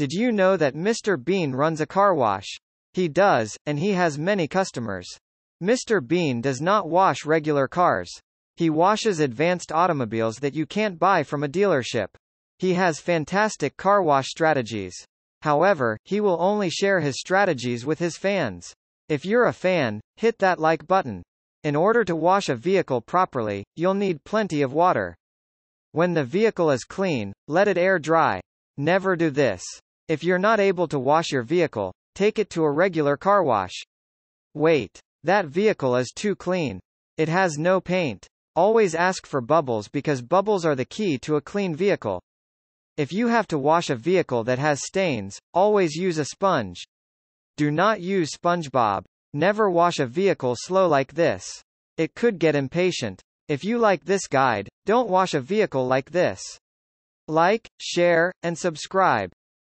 Did you know that Mr. Bean runs a car wash? He does, and he has many customers. Mr. Bean does not wash regular cars. He washes advanced automobiles that you can't buy from a dealership. He has fantastic car wash strategies. However, he will only share his strategies with his fans. If you're a fan, hit that like button. In order to wash a vehicle properly, you'll need plenty of water. When the vehicle is clean, let it air dry. Never do this. If you're not able to wash your vehicle, take it to a regular car wash. Wait. That vehicle is too clean. It has no paint. Always ask for bubbles because bubbles are the key to a clean vehicle. If you have to wash a vehicle that has stains, always use a sponge. Do not use SpongeBob. Never wash a vehicle slow like this. It could get impatient. If you like this guide, don't wash a vehicle like this. Like, share, and subscribe.